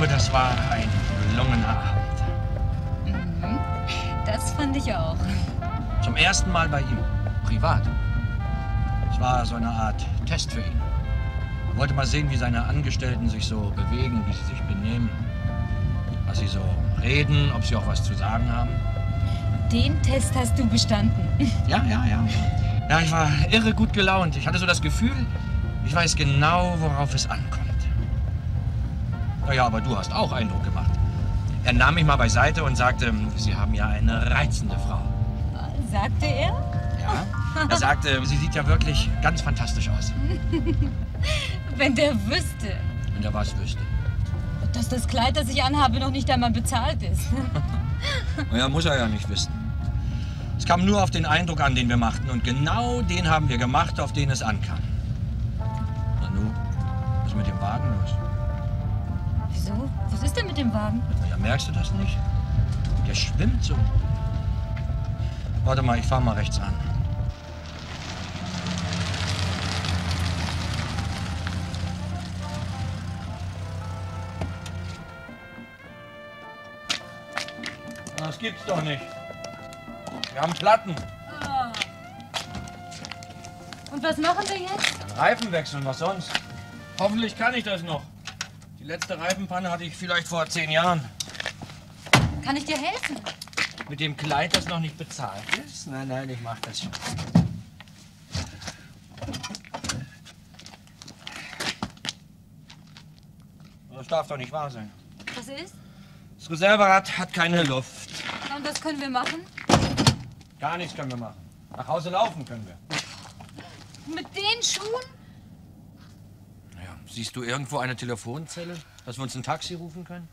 glaube, das war ein gelungener Abend. Mhm. Das fand ich auch. Zum ersten Mal bei ihm. Privat. Es war so eine Art Test für ihn. Er wollte mal sehen, wie seine Angestellten sich so bewegen, wie sie sich benehmen. Was sie so reden, ob sie auch was zu sagen haben. Den Test hast du bestanden. Ja, ja, ja. Ja, ich war irre gut gelaunt. Ich hatte so das Gefühl, ich weiß genau, worauf es ankommt. Naja, aber du hast auch Eindruck gemacht. Er nahm mich mal beiseite und sagte, Sie haben ja eine reizende Frau. Sagte er? Ja. Er sagte, sie sieht ja wirklich ganz fantastisch aus. Wenn der wüsste, Wenn er was wüsste. dass das Kleid, das ich anhabe, noch nicht einmal bezahlt ist. Naja, muss er ja nicht wissen. Es kam nur auf den Eindruck an, den wir machten. Und genau den haben wir gemacht, auf den es ankam. Nanu, was ist mit dem Wagen los? Wieso? Was ist denn mit dem Wagen? Ja, merkst du das nicht? Der schwimmt so. Warte mal, ich fahr mal rechts an. Das gibt's doch nicht. Wir haben Platten. Ah. Und was machen wir jetzt? Reifen wechseln, was sonst? Hoffentlich kann ich das noch. Die letzte Reifenpanne hatte ich vielleicht vor zehn Jahren. Kann ich dir helfen? Mit dem Kleid, das noch nicht bezahlt ist? Nein, nein, ich mach das schon. Das darf doch nicht wahr sein. Was ist? Das Reserverad hat keine Luft. Und was können wir machen? Gar nichts können wir machen. Nach Hause laufen können wir. Mit den Schuhen? Siehst du irgendwo eine Telefonzelle, dass wir uns ein Taxi rufen können?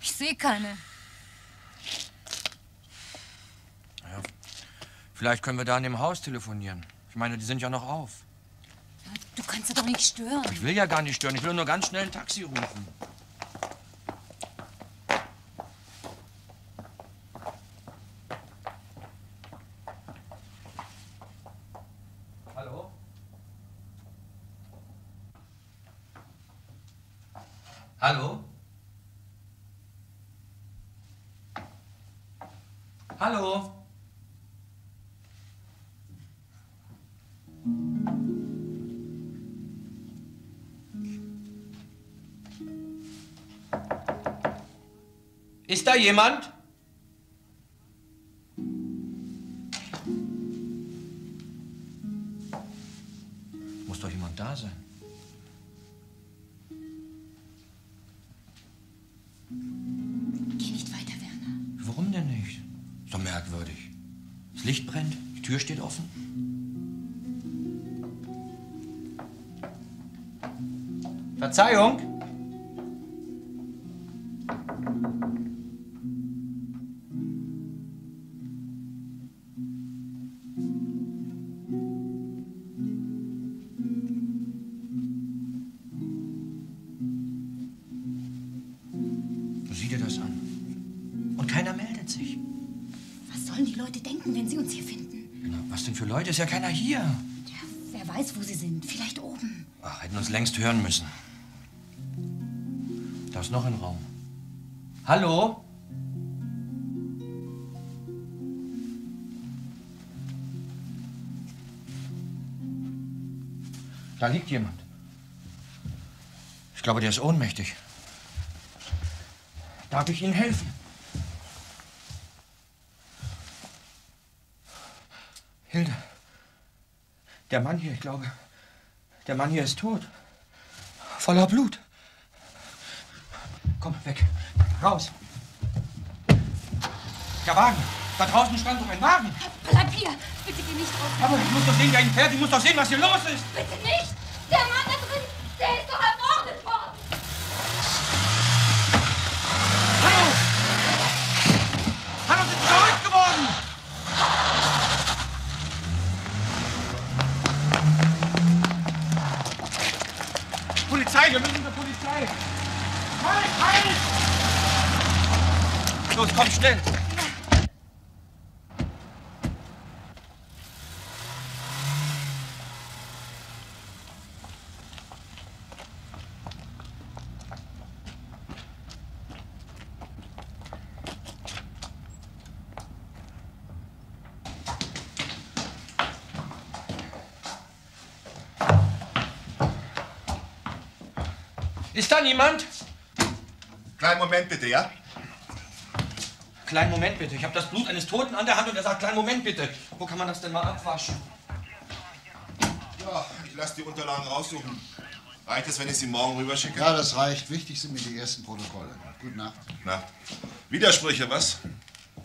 Ich sehe keine. Naja, vielleicht können wir da in dem Haus telefonieren. Ich meine, die sind ja noch auf. Du kannst doch nicht stören. Ich will ja gar nicht stören. Ich will nur ganz schnell ein Taxi rufen. Da jemand? Muss doch jemand da sein. Geh nicht weiter, Werner. Warum denn nicht? Ist doch merkwürdig. Das Licht brennt, die Tür steht offen. Verzeihung? Ist ja keiner hier. Tja, wer weiß, wo sie sind. Vielleicht oben. Ach, hätten uns längst hören müssen. Da ist noch ein Raum. Hallo? Da liegt jemand. Ich glaube, der ist ohnmächtig. Darf ich Ihnen helfen? Hilde. Der Mann hier, ich glaube. Der Mann hier ist tot. Voller Blut. Komm, weg. Raus. Der Wagen. Da draußen stand doch ein Wagen. Bleib hier. Bitte geh nicht raus. Aber ich muss doch sehen, wer ihn fährt. Ich muss doch sehen, was hier los ist. Bitte nicht. Komm schnell! Ist da niemand? Kleinen Moment bitte, ja? Kleinen Moment bitte. Ich habe das Blut eines Toten an der Hand und er sagt, kleinen Moment bitte. Wo kann man das denn mal abwaschen? Ja, ich lasse die Unterlagen raussuchen. Reicht es, wenn ich sie morgen rüberschicke? Ja, das reicht. Wichtig sind mir die ersten Protokolle. Gute Nacht. Na, Widersprüche, was?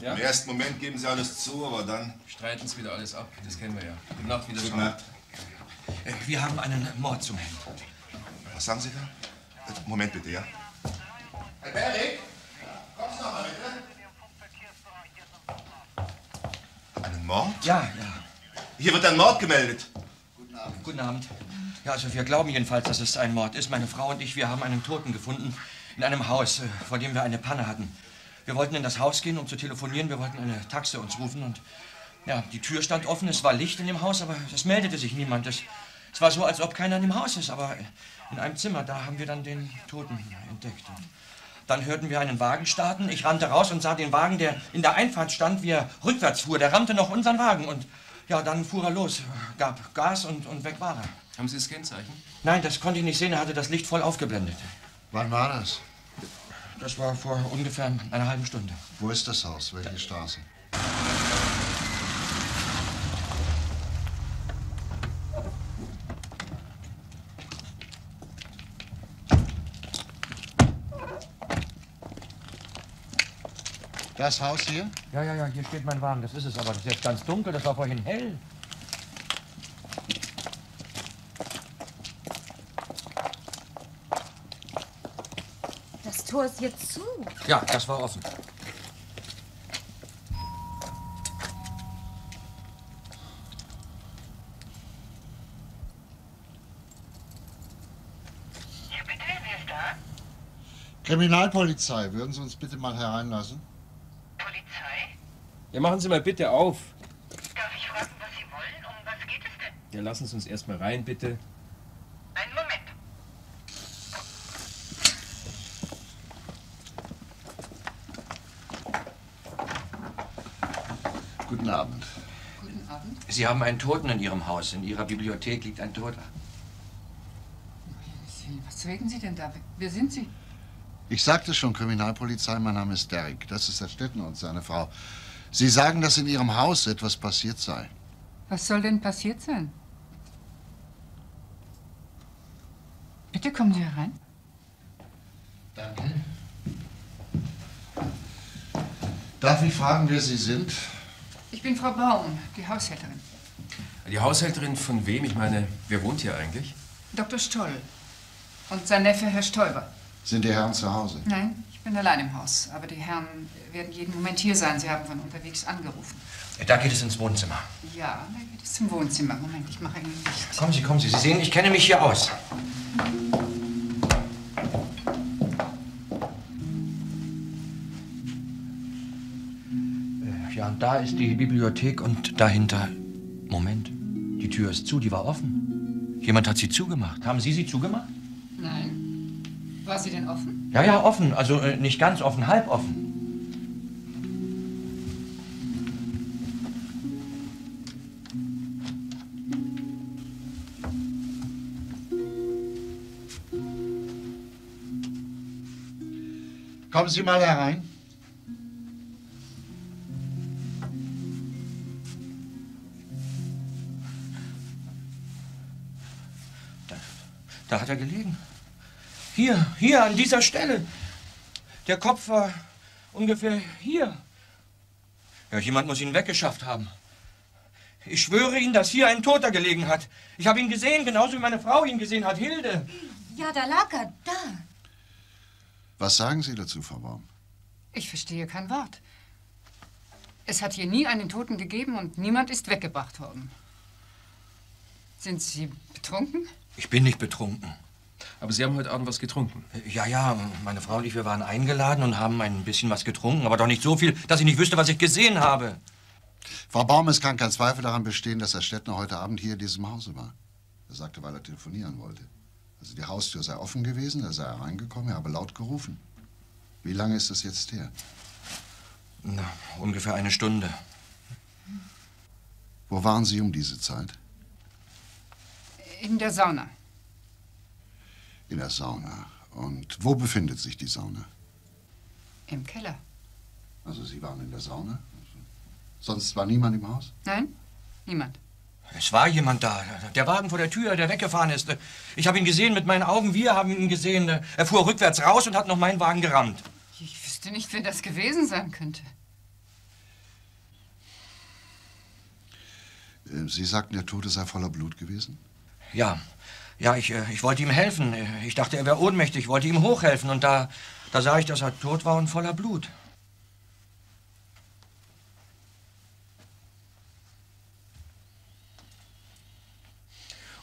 Ja? Im ersten Moment geben sie alles zu, aber dann... Streiten es wieder alles ab. Das kennen wir ja. Gute Nacht, wieder Gute Nacht. Äh, Wir haben einen Mord zum Hängen. Was sagen Sie da? Äh, Moment bitte, ja? Herr Berik, kommst du noch mal bitte? Einen Mord? Ja, ja. Hier wird ein Mord gemeldet. Guten Abend. Ja, also wir glauben jedenfalls, dass es ein Mord ist. Meine Frau und ich, wir haben einen Toten gefunden in einem Haus, äh, vor dem wir eine Panne hatten. Wir wollten in das Haus gehen, um zu telefonieren. Wir wollten eine Taxe uns rufen und ja, die Tür stand offen. Es war Licht in dem Haus, aber es meldete sich niemand. Es, es war so, als ob keiner in dem Haus ist, aber in einem Zimmer, da haben wir dann den Toten entdeckt. Und dann hörten wir einen Wagen starten. Ich rannte raus und sah den Wagen, der in der Einfahrt stand, wie er rückwärts fuhr. Der rammte noch unseren Wagen und ja, dann fuhr er los, gab Gas und, und weg war er. Haben Sie das Kennzeichen? Nein, das konnte ich nicht sehen. Er hatte das Licht voll aufgeblendet. Wann war das? Das war vor ungefähr einer halben Stunde. Wo ist das Haus? Welche Straße? Das Haus hier? Ja, ja, ja, hier steht mein Wagen. Das ist es aber. Das ist jetzt ganz dunkel. Das war vorhin hell. Das Tor ist jetzt zu. Ja, das war offen. Ja, bitte, wer ist da? Kriminalpolizei, würden Sie uns bitte mal hereinlassen? Ja, machen Sie mal bitte auf. Darf ich fragen, was Sie wollen? Um was geht es denn? Ja, lassen Sie uns erst mal rein, bitte. Einen Moment. Guten Abend. Guten Abend. Sie haben einen Toten in Ihrem Haus. In Ihrer Bibliothek liegt ein Toter. Was reden Sie denn da? Wer sind Sie? Ich sagte schon, Kriminalpolizei, mein Name ist Derrick. Das ist Herr Stettner und seine Frau. Sie sagen, dass in Ihrem Haus etwas passiert sei. Was soll denn passiert sein? Bitte kommen Sie herein. Danke. Darf ich fragen, wer Sie sind? Ich bin Frau Baum, die Haushälterin. Die Haushälterin von wem? Ich meine, wer wohnt hier eigentlich? Dr. Stoll. Und sein Neffe, Herr Stoiber. Sind die Herren zu Hause? Nein, ich bin allein im Haus. Aber die Herren werden jeden Moment hier sein. Sie haben von unterwegs angerufen. Da geht es ins Wohnzimmer. Ja, da geht es zum Wohnzimmer. Moment, ich mache Ihnen Licht. Kommen Sie, kommen Sie. Sie sehen, ich kenne mich hier aus. Äh, Ja, und da ist die Bibliothek und dahinter. Moment, die Tür ist zu, die war offen. Jemand hat sie zugemacht. Haben Sie sie zugemacht? Nein. War sie denn offen? Ja, ja, offen. Also äh, nicht ganz offen, halb offen. Kommen Sie mal herein. Da, da hat er gelegen. Hier, an dieser Stelle. Der Kopf war ungefähr hier. Ja, jemand muss ihn weggeschafft haben. Ich schwöre Ihnen, dass hier ein Toter gelegen hat. Ich habe ihn gesehen, genauso wie meine Frau ihn gesehen hat, Hilde. Ja, da lag er. Da. Was sagen Sie dazu, Frau Baum? Ich verstehe kein Wort. Es hat hier nie einen Toten gegeben und niemand ist weggebracht worden. Sind Sie betrunken? Ich bin nicht betrunken. Aber Sie haben heute Abend was getrunken. Ja, ja, meine Frau und ich, wir waren eingeladen und haben ein bisschen was getrunken, aber doch nicht so viel, dass ich nicht wüsste, was ich gesehen habe. Frau Baum, es kann kein Zweifel daran bestehen, dass Herr Stettner heute Abend hier in diesem Hause war. Er sagte, weil er telefonieren wollte. Also die Haustür sei offen gewesen, er sei hereingekommen, er habe laut gerufen. Wie lange ist das jetzt her? Na, ungefähr eine Stunde. Wo waren Sie um diese Zeit? In der Sauna. In der Sauna. Und wo befindet sich die Sauna? Im Keller. Also Sie waren in der Sauna? Sonst war niemand im Haus? Nein? Niemand. Es war jemand da. Der Wagen vor der Tür, der weggefahren ist. Ich habe ihn gesehen mit meinen Augen. Wir haben ihn gesehen. Er fuhr rückwärts raus und hat noch meinen Wagen gerammt. Ich wüsste nicht, wer das gewesen sein könnte. Äh, Sie sagten, der Tote sei voller Blut gewesen? Ja, ja, ich, äh, ich wollte ihm helfen. Ich dachte, er wäre ohnmächtig, wollte ihm hochhelfen. Und da, da sah ich, dass er tot war und voller Blut.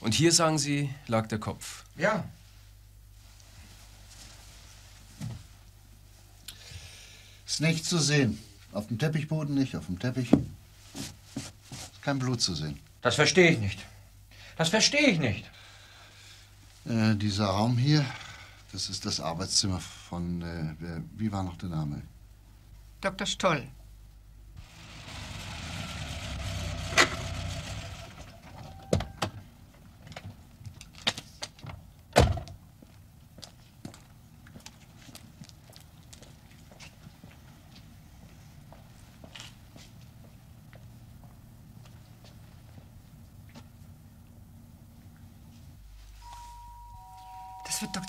Und hier, sagen Sie, lag der Kopf. Ja. Ist nichts zu sehen. Auf dem Teppichboden nicht, auf dem Teppich. Ist kein Blut zu sehen. Das verstehe ich nicht. Das verstehe ich nicht. Äh, dieser Raum hier, das ist das Arbeitszimmer von, äh, wie war noch der Name? Dr. Stoll.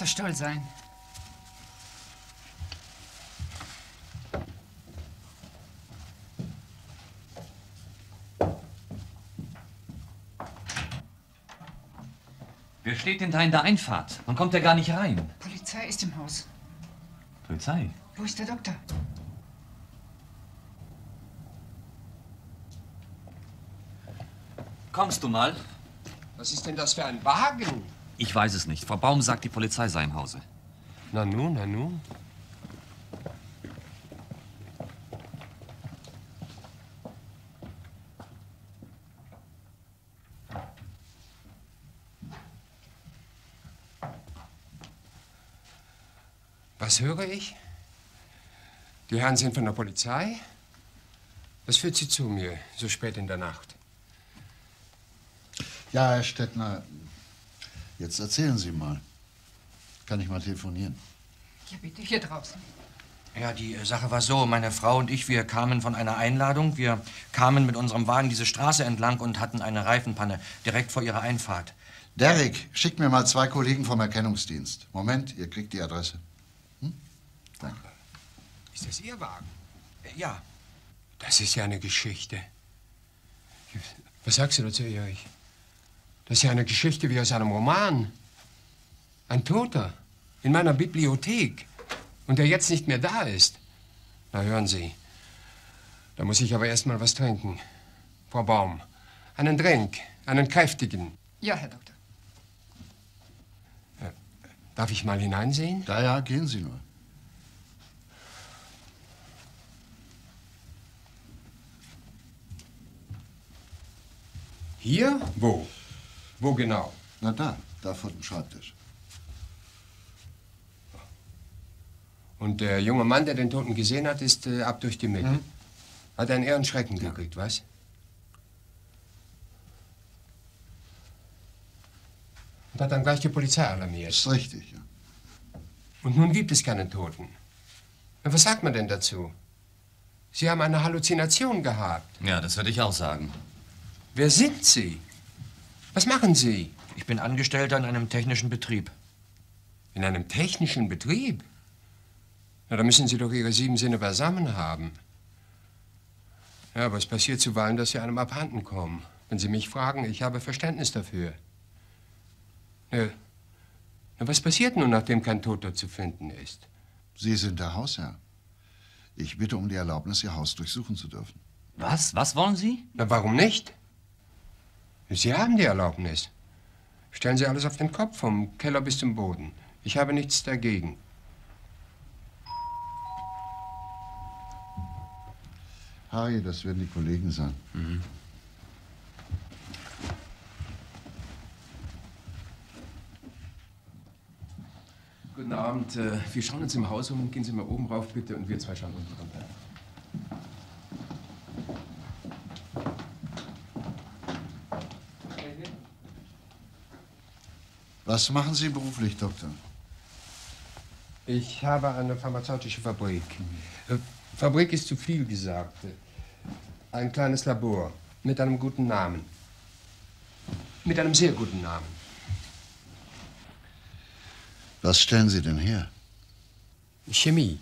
Das Stoll sein. Wer steht denn da in der Einfahrt? Man kommt ja gar nicht rein. Polizei ist im Haus. Polizei? Wo ist der Doktor? Kommst du mal? Was ist denn das für ein Wagen? Ich weiß es nicht. Frau Baum sagt, die Polizei sei im Hause. Na nun, na nun. Was höre ich? Die Herren sind von der Polizei? Was führt Sie zu mir, so spät in der Nacht? Ja, Herr Stettner, jetzt erzählen Sie mal. Kann ich mal telefonieren? Ja, bitte, hier draußen. Ja, die äh, Sache war so. Meine Frau und ich, wir kamen von einer Einladung. Wir kamen mit unserem Wagen diese Straße entlang und hatten eine Reifenpanne direkt vor ihrer Einfahrt. Derek, schickt mir mal zwei Kollegen vom Erkennungsdienst. Moment, ihr kriegt die Adresse. Hm? Danke. Ist das Ihr Wagen? Äh, Ja. Das ist ja eine Geschichte. Was sagst du dazu, Erich? Das ist ja eine Geschichte wie aus einem Roman. Ein Toter in meiner Bibliothek und der jetzt nicht mehr da ist. Na hören Sie, da muss ich aber erst mal was trinken. Frau Baum, einen Drink, einen kräftigen. Ja, Herr Doktor. Darf ich mal hineinsehen? Ja, ja, gehen Sie nur. Hier? Wo? Wo genau? Na da, da vor dem Schreibtisch. Und der junge Mann, der den Toten gesehen hat, ist äh, ab durch die Mitte. Mhm. Hat einen irren Schrecken gekriegt, was? Und hat dann gleich die Polizei alarmiert. Ist richtig, ja. Und nun gibt es keinen Toten. Na, was sagt man denn dazu? Sie haben eine Halluzination gehabt. Ja, das würde ich auch sagen. Wer sind Sie? Was machen Sie? Ich bin Angestellter in einem technischen Betrieb. In einem technischen Betrieb? Na, da müssen Sie doch Ihre sieben Sinne beisammen haben. Ja, aber es passiert zuweilen, dass Sie einem abhanden kommen. Wenn Sie mich fragen, ich habe Verständnis dafür. Ja. Na, was passiert nun, nachdem kein Toter zu finden ist? Sie sind der Hausherr. Ich bitte um die Erlaubnis, Ihr Haus durchsuchen zu dürfen. Was? Was wollen Sie? Na, warum nicht? Sie haben die Erlaubnis. Stellen Sie alles auf den Kopf, vom Keller bis zum Boden. Ich habe nichts dagegen. Harry, das werden die Kollegen sein. Guten Abend. äh, Wir schauen uns im Haus um. Gehen Sie mal oben rauf, bitte, und wir zwei schauen unten runter. Was machen Sie beruflich, Doktor? Ich habe eine pharmazeutische Fabrik. Äh, Fabrik ist zu viel gesagt. Ein kleines Labor mit einem guten Namen. Mit einem sehr guten Namen. Was stellen Sie denn her? Chemie.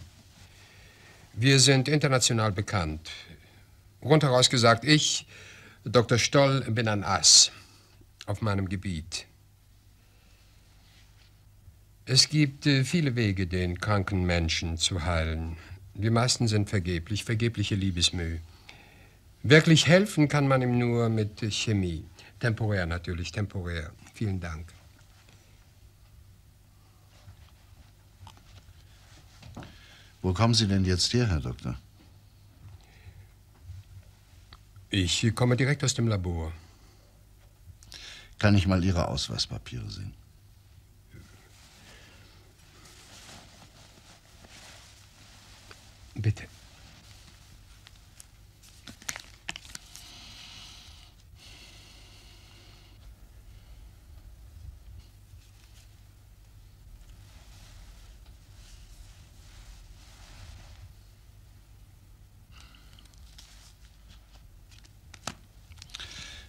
Wir sind international bekannt. Rundheraus gesagt, ich, Dr. Stoll, bin ein Ass auf meinem Gebiet. Es gibt äh, viele Wege, den kranken Menschen zu heilen. Die meisten sind vergeblich, vergebliche Liebesmüh. Wirklich helfen kann man ihm nur mit Chemie. Temporär natürlich, temporär. Vielen Dank. Wo kommen Sie denn jetzt her, Herr Doktor? Ich komme direkt aus dem Labor. Kann ich mal Ihre Ausweispapiere sehen? Bitte.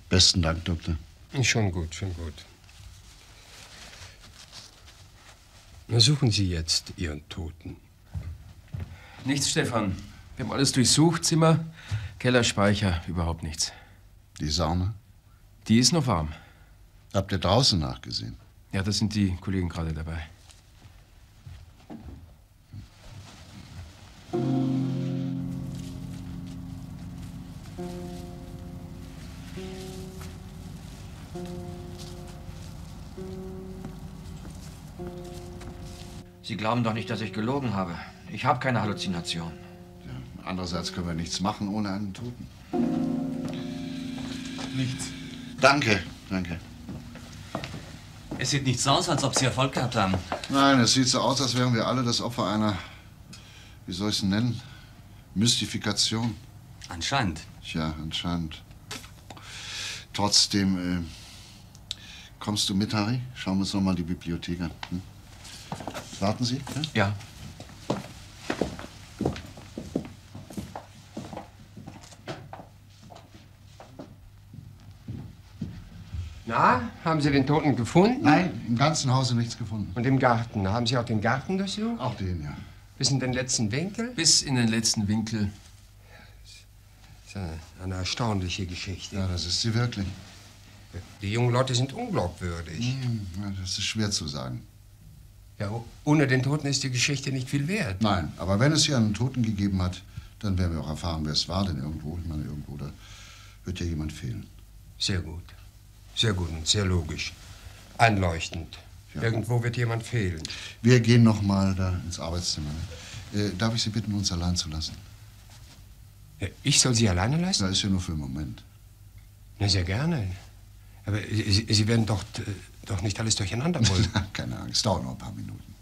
Besten Dank, Doktor. Schon gut, schon gut. Suchen Sie jetzt Ihren Toten. Nichts, Stefan. Wir haben alles durchsucht, Zimmer, Keller, Speicher, überhaupt nichts. Die Sauna? Die ist noch warm. Habt ihr draußen nachgesehen? Ja, da sind die Kollegen gerade dabei. Sie glauben doch nicht, dass ich gelogen habe. Ich habe keine Halluzination. Ja, andererseits können wir nichts machen ohne einen Toten. Nichts. Danke, danke. Es sieht nicht so aus, als ob Sie Erfolg gehabt haben. Nein, es sieht so aus, als wären wir alle das Opfer einer, wie soll ich es nennen, Mystifikation. Anscheinend. Tja, anscheinend. Trotzdem, äh, kommst du mit, Harry? Schauen wir uns noch mal die Bibliothek an. Hm? Warten Sie? Ja? Ja. Na, haben Sie den Toten gefunden? Nein, im ganzen Hause nichts gefunden. Und im Garten? Haben Sie auch den Garten durchsucht? Auch den, ja. Bis in den letzten Winkel? Bis in den letzten Winkel. Das ist eine, eine erstaunliche Geschichte. Ja, das ist sie wirklich. Die jungen Leute sind unglaubwürdig. Hm, ja, das ist schwer zu sagen. Ja, ohne den Toten ist die Geschichte nicht viel wert. Nein, aber wenn es hier einen Toten gegeben hat, dann werden wir auch erfahren, wer es war. Denn irgendwo, ich meine, irgendwo, da wird ja jemand fehlen. Sehr gut. Sehr gut und sehr logisch. Einleuchtend. Ja. Irgendwo wird jemand fehlen. Wir gehen noch mal da ins Arbeitszimmer. ne? Äh, darf ich Sie bitten, uns allein zu lassen? Ja, Ich soll Sie alleine lassen? Da ist ja nur für einen Moment. Na, sehr gerne. Aber Sie, Sie werden doch, äh, doch nicht alles durcheinander wollen. Keine Angst, dauert noch ein paar Minuten.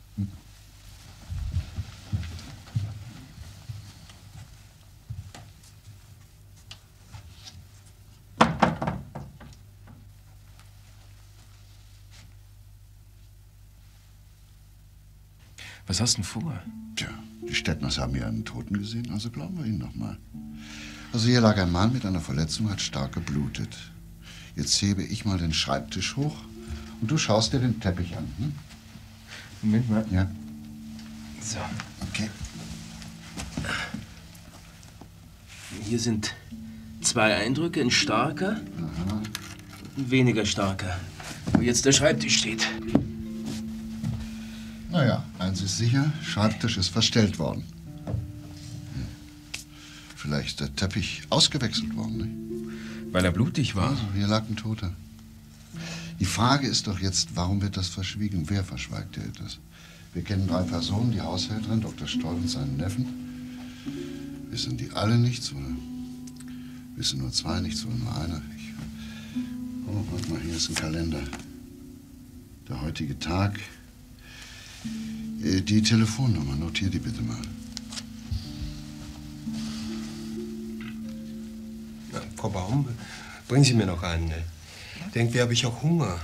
Was hast du denn vor? Tja, die Städtners haben hier einen Toten gesehen, also glauben wir ihnen noch mal. Also hier lag ein Mann mit einer Verletzung, hat stark geblutet. Jetzt hebe ich mal den Schreibtisch hoch und du schaust dir den Teppich an. Hm? Moment mal. Ja, So. okay. Hier sind zwei Eindrücke, ein starker und ein weniger starker. Wo jetzt der Schreibtisch steht. Naja, eins ist sicher, Schreibtisch ist verstellt worden. Vielleicht der Teppich ausgewechselt worden, nicht? Weil er blutig war. Also, hier lag ein Toter. Die Frage ist doch jetzt, warum wird das verschwiegen? Wer verschweigt hier etwas? Wir kennen drei Personen, die Haushälterin, Dr. Stoll und seinen Neffen. Wissen die alle nichts oder wissen nur zwei nichts oder nur einer? Ich, oh, warte mal, hier ist ein Kalender. Der heutige Tag. Äh, Die Telefonnummer, notier die bitte mal. Na, Frau Baum, bringen Sie mir noch einen. Irgendwie habe ich auch Hunger.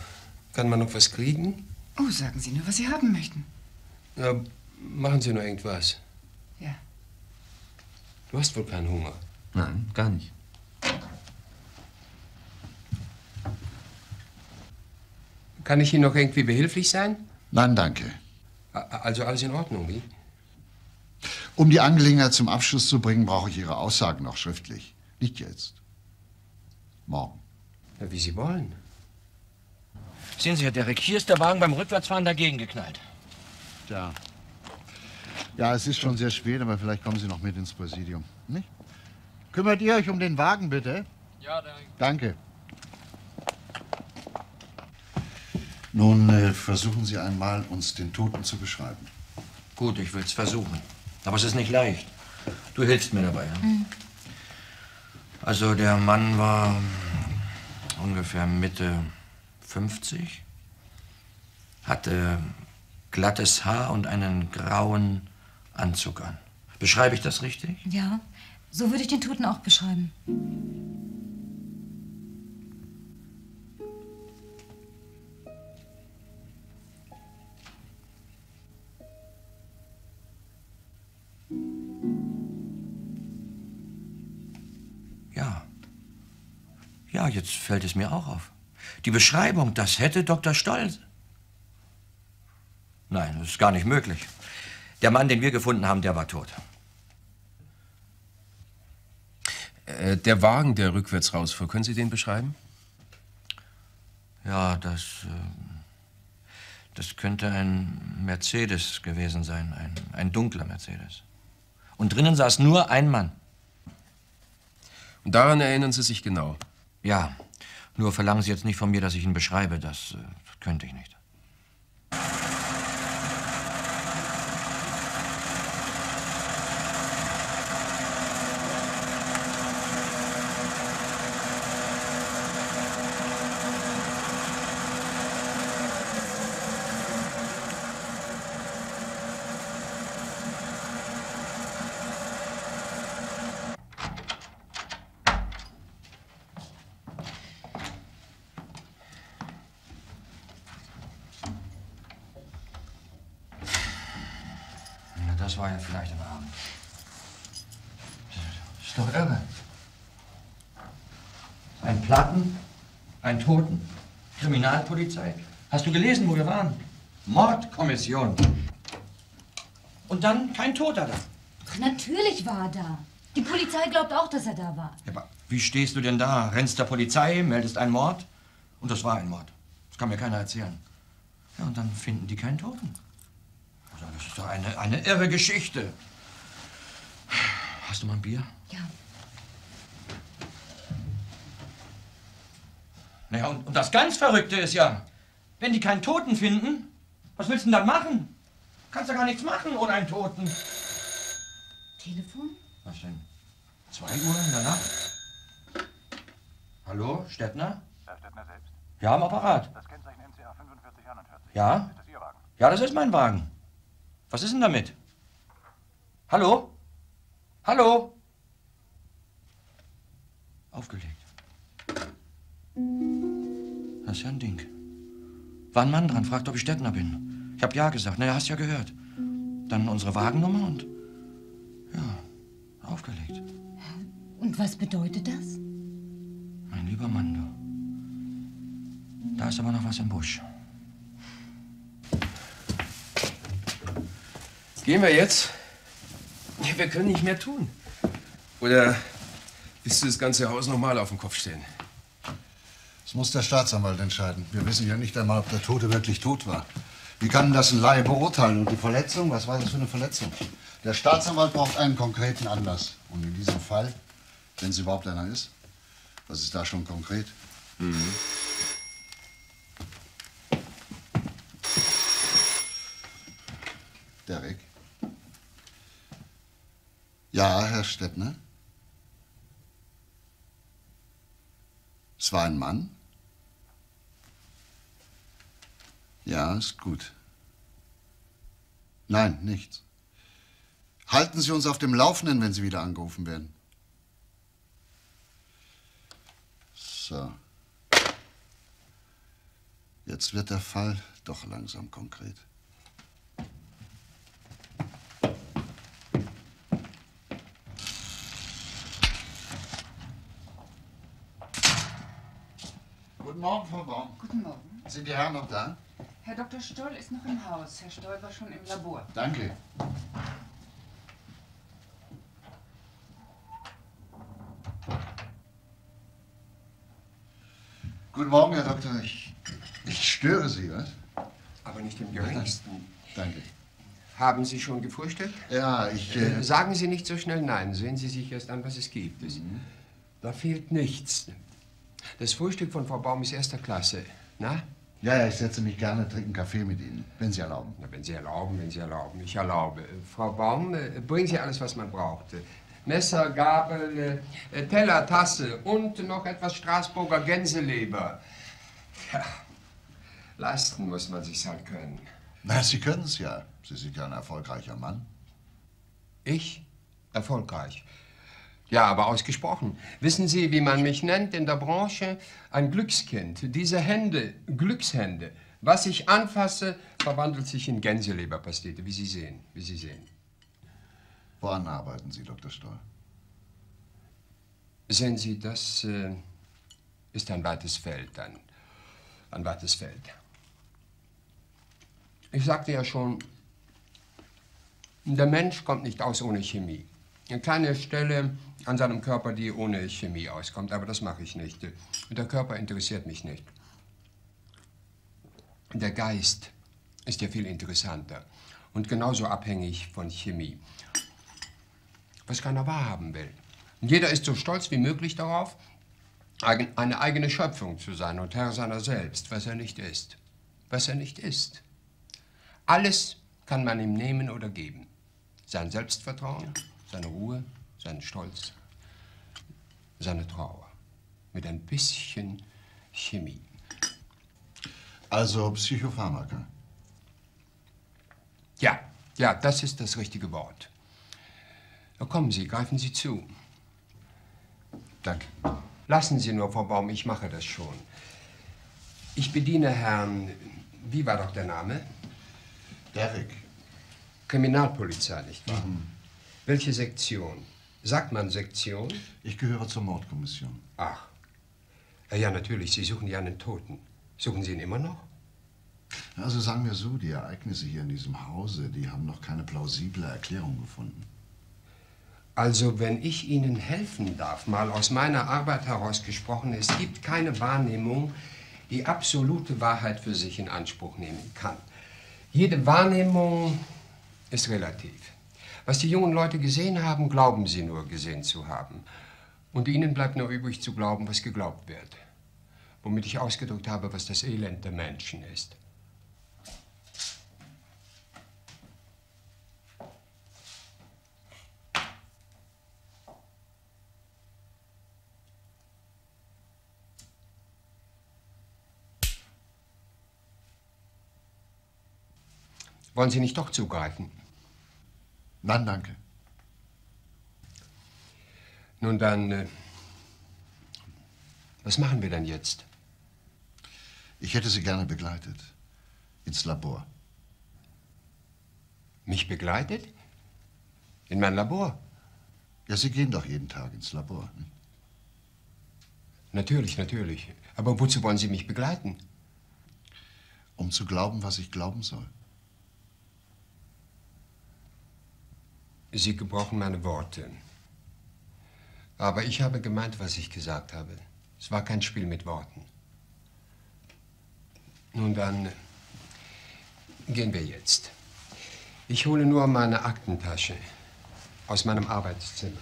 Kann man noch was kriegen? Oh, sagen Sie nur, was Sie haben möchten. Ja, Machen Sie noch irgendwas? Ja. Du hast wohl keinen Hunger. Nein, gar nicht. Kann ich Ihnen noch irgendwie behilflich sein? Nein, danke. Also alles in Ordnung, wie? Um die Angelegenheit zum Abschluss zu bringen, brauche ich Ihre Aussagen noch schriftlich. Nicht jetzt. Morgen. Ja, wie Sie wollen. Sehen Sie, Herr Derek, hier ist der Wagen beim Rückwärtsfahren dagegen geknallt. Ja. Ja, es ist schon sehr spät, aber vielleicht kommen Sie noch mit ins Präsidium. Nicht? Kümmert ihr euch um den Wagen, bitte? Ja, danke. Danke. Nun äh, versuchen Sie einmal, uns den Toten zu beschreiben. Gut, ich will es versuchen. Aber es ist nicht leicht. Du hilfst mir dabei. Ja? Also der Mann war ungefähr Mitte 50, hatte glattes Haar und einen grauen Anzug an. Beschreibe ich das richtig? Ja, so würde ich den Toten auch beschreiben. Ja, jetzt fällt es mir auch auf. Die Beschreibung, das hätte Dr. Stolz. Nein, das ist gar nicht möglich. Der Mann, den wir gefunden haben, der war tot. Äh, der Wagen, der rückwärts rausfuhr, können Sie den beschreiben? Ja, das. äh, Das könnte ein Mercedes gewesen sein, ein, ein dunkler Mercedes. Und drinnen saß nur ein Mann. Und daran erinnern Sie sich genau? Ja, nur verlangen Sie jetzt nicht von mir, dass ich ihn beschreibe. Das, äh, könnte ich nicht. Na, das war ja vielleicht am Abend. Das ist doch irre. Ein Platten, ein Toten. Kriminalpolizei. Hast du gelesen, wo wir waren? Mordkommission. Und dann kein Toter da. Ach, natürlich war er da. Die Polizei glaubt auch, dass er da war. Ja, aber wie stehst du denn da? Rennst der Polizei, meldest einen Mord? Und das war ein Mord. Das kann mir keiner erzählen. Ja, und dann finden die keinen Toten. Also, das ist doch eine, eine irre Geschichte. Hast du mal ein Bier? Ja. Naja, und, und das ganz Verrückte ist ja, wenn die keinen Toten finden, was willst du denn dann machen? Kannst ja gar nichts machen ohne einen Toten. Telefon? Was denn? Zwei Uhr in der Nacht? Hallo, Stettner? Herr Stettner selbst. Ja, am Apparat. Das Kennzeichen MCA 4541. Ja? Ist das Ihr Wagen? Ja, das ist mein Wagen. Was ist denn damit? Hallo? Hallo? Aufgelegt. Das ist ja ein Ding. War ein Mann dran, fragt, ob ich Stettner bin. Ich hab ja gesagt. Na, ja, hast ja gehört. Dann unsere Wagennummer und. Ja, aufgelegt. Und was bedeutet das? Mein lieber Mann, du. Da ist aber noch was im Busch. Gehen wir jetzt? Ja, wir können nicht mehr tun. Oder willst du das ganze Haus nochmal auf den Kopf stellen? Das muss der Staatsanwalt entscheiden. Wir wissen ja nicht einmal, ob der Tote wirklich tot war. Wie kann das ein Laie beurteilen? Und die Verletzung, was war das für eine Verletzung? Der Staatsanwalt braucht einen konkreten Anlass. Und in diesem Fall, wenn es überhaupt einer ist, was ist da schon konkret? Derek? Ja, Herr Stettner? Es war ein Mann? Ja, ist gut. Nein, nichts. Halten Sie uns auf dem Laufenden, wenn Sie wieder angerufen werden. So. Jetzt wird der Fall doch langsam konkret. Guten Morgen, Frau Baum. Guten Morgen. Sind die Herren noch da? Herr Dr. Stoll ist noch im Haus. Herr Stoll war schon im Labor. Danke. Guten Morgen, Herr Doktor. Ich, ich störe Sie, was? Aber nicht im geringsten. Danke. Haben Sie schon gefrühstückt? Ja, ich. Äh, Äh, sagen Sie nicht so schnell nein. Sehen Sie sich erst an, was es gibt. Es, Mhm. Da fehlt nichts. Das Frühstück von Frau Baum ist erster Klasse. Na? Ja, ja, ich setze mich gerne, trinke einen Kaffee mit Ihnen, wenn Sie erlauben. Na, wenn Sie erlauben, wenn Sie erlauben. Ich erlaube. Äh, Frau Baum, äh, bringen Sie alles, was man braucht. Messer, Gabel, äh, Teller, Tasse und noch etwas Straßburger Gänseleber. Ja, leisten muss man sich's halt können. Na, Sie können es ja. Sie sind ja ein erfolgreicher Mann. Ich? Erfolgreich. Ja, aber ausgesprochen. Wissen Sie, wie man mich nennt in der Branche? Ein Glückskind. Diese Hände, Glückshände. Was ich anfasse, verwandelt sich in Gänseleberpastete, wie Sie sehen, wie Sie sehen. Woran arbeiten Sie, Dr. Stoll? Sehen Sie, das äh, ist ein weites Feld, ein, ein weites Feld. Ich sagte ja schon, der Mensch kommt nicht aus ohne Chemie. Eine kleine Stelle an seinem Körper, die ohne Chemie auskommt, aber das mache ich nicht. Der Körper interessiert mich nicht. Der Geist ist ja viel interessanter und genauso abhängig von Chemie. Was keiner wahrhaben will. Und jeder ist so stolz wie möglich darauf, eine eigene Schöpfung zu sein und Herr seiner selbst, was er nicht ist. Was er nicht ist. Alles kann man ihm nehmen oder geben. Sein Selbstvertrauen, seine Ruhe, seinen Stolz, seine Trauer. Mit ein bisschen Chemie. Also Psychopharmaka. Ja, ja, das ist das richtige Wort. Na, kommen Sie, greifen Sie zu. Danke. Lassen Sie nur, Frau Baum, ich mache das schon. Ich bediene Herrn, wie war doch der Name? Derrick. Kriminalpolizei, nicht wahr? Welche Sektion? Sagt man Sektion? Ich gehöre zur Mordkommission. Ach. Ja, ja, natürlich, Sie suchen ja einen Toten. Suchen Sie ihn immer noch? Also sagen wir so, die Ereignisse hier in diesem Hause, die haben noch keine plausible Erklärung gefunden. Also, wenn ich Ihnen helfen darf, mal aus meiner Arbeit heraus gesprochen, es gibt keine Wahrnehmung, die absolute Wahrheit für sich in Anspruch nehmen kann. Jede Wahrnehmung ist relativ. Was die jungen Leute gesehen haben, glauben sie nur gesehen zu haben. Und ihnen bleibt nur übrig zu glauben, was geglaubt wird. Womit ich ausgedrückt habe, was das Elend der Menschen ist. Wollen Sie nicht doch zugreifen? Nein, danke. Nun dann, äh, was machen wir denn jetzt? Ich hätte Sie gerne begleitet. Ins Labor. Mich begleitet? In mein Labor? Ja, Sie gehen doch jeden Tag ins Labor. Ne? Natürlich, natürlich. Aber wozu wollen Sie mich begleiten? Um zu glauben, was ich glauben soll. Sie gebrauchen meine Worte. Aber ich habe gemeint, was ich gesagt habe. Es war kein Spiel mit Worten. Nun dann, gehen wir jetzt. Ich hole nur meine Aktentasche aus meinem Arbeitszimmer.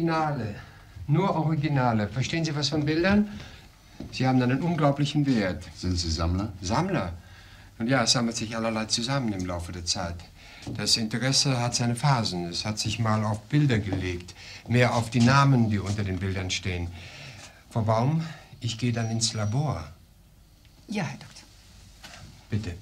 Originale. Nur Originale. Verstehen Sie was von Bildern? Sie haben einen unglaublichen Wert. Sind Sie Sammler? Sammler? Und ja, es sammelt sich allerlei zusammen im Laufe der Zeit. Das Interesse hat seine Phasen. Es hat sich mal auf Bilder gelegt, mehr auf die Namen, die unter den Bildern stehen. Frau Baum, ich gehe dann ins Labor. Ja, Herr Doktor. Bitte.